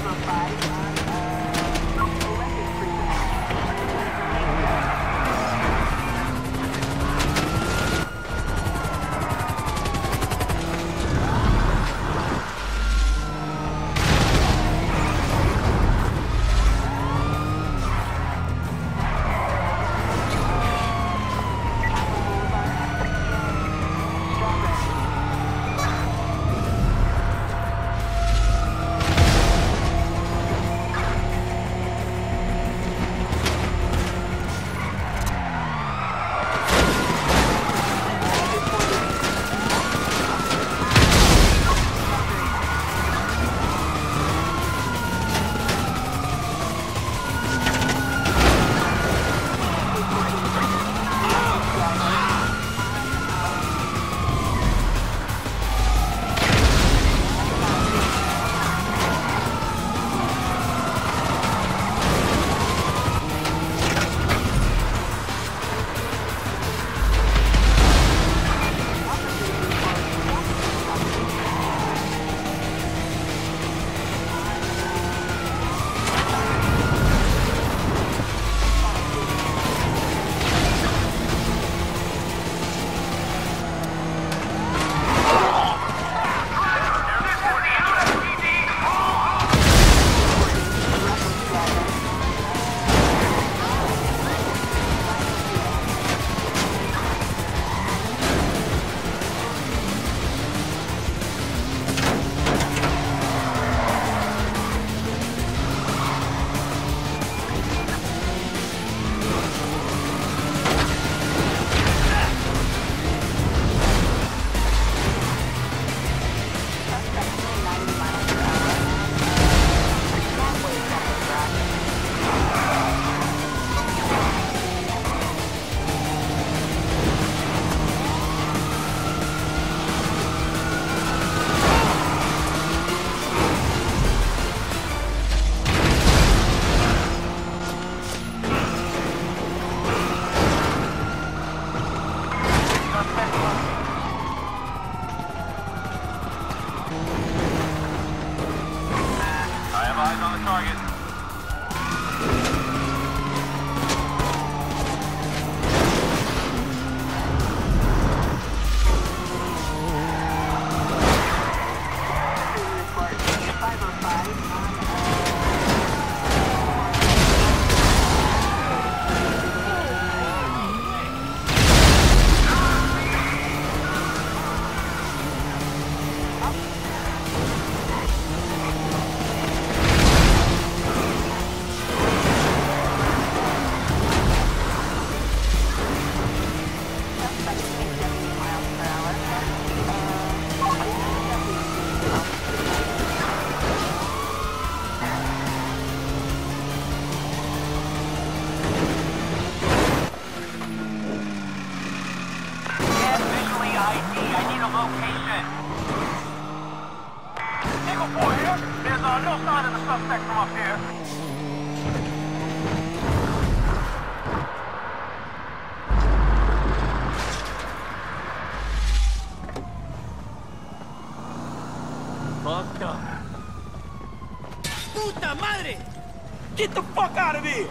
505. Eyes on the target. location. Eagle 4 here. There's uh, no sign of the suspect from up here. Fucked up. Puta madre! Get the fuck out of here!